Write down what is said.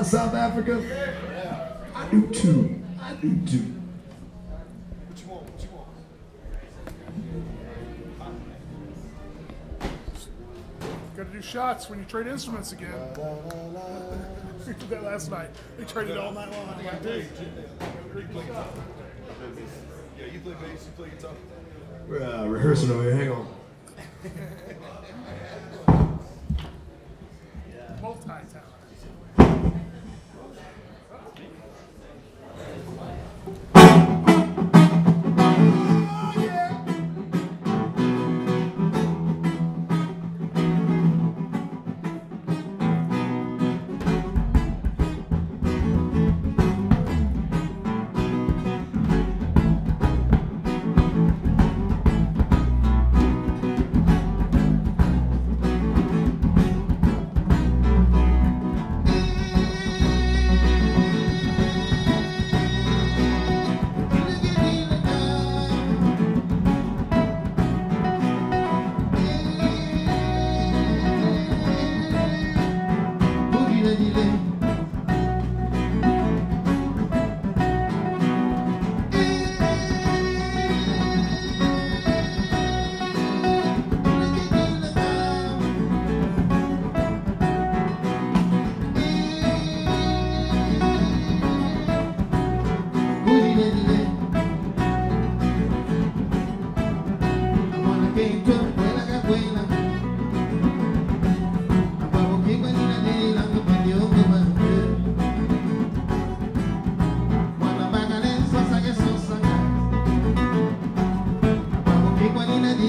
about South Africa? I do too. I do too. What you want? What you want? Got to do shots when you trade instruments again. we did that last night. We traded all night long. I'm like, dude, Yeah, you play bass, you play guitar. We're uh, rehearsing over here. Hang on. multi-talent.